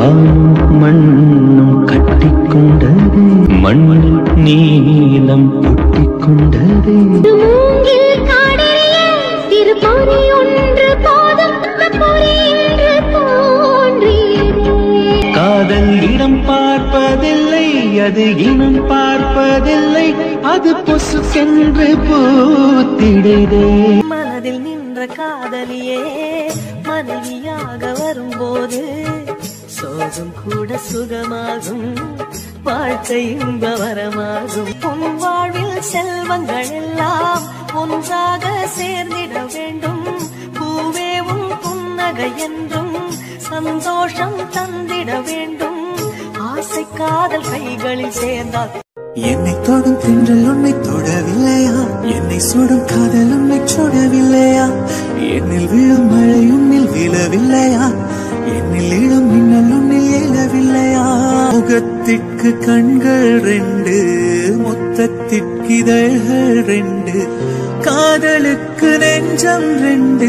வானும் மண்ணும் கட்டிக்கொண்டதே. மண்ணில் நீலம் ஒட்டிக்கொண்டதே காதல் இடம் பார்ப்பதில்லை அது இனம் பார்ப்பதில்லை. அது பொசுக்கென்று பூத்திடுதே. மனதில் நின்ற காதலியே மனைவியாக வரும்போது சோகம் கூட சுகமாகும் வாழ்க்கை இன்ப வரமாகும் உன் வாழ்வில் செல்வங்கள் எல்லாம் ஒன்றாக சேர்ந்திட வேண்டும். பூவே உன் புன்னகை என்றும் சந்தோஷம் தந்திட வேண்டும். ஆசை காதல் கைகளில் சேர்ந்தால் என்னை தொடும் தென்றல் உன்னை தொடவில்லையா? என்னை சுடும் காதல் உன்னை சுடவில்லையா? என்னில் விழும் மழை உன்னில் விழவில்லையா? என்னில் முகத்திற்கு கண்கள் ரெண்டு முத்தத்திற்கு இதழ்கள் ரெண்டு காதலுக்கு நெஞ்சம் ரெண்டு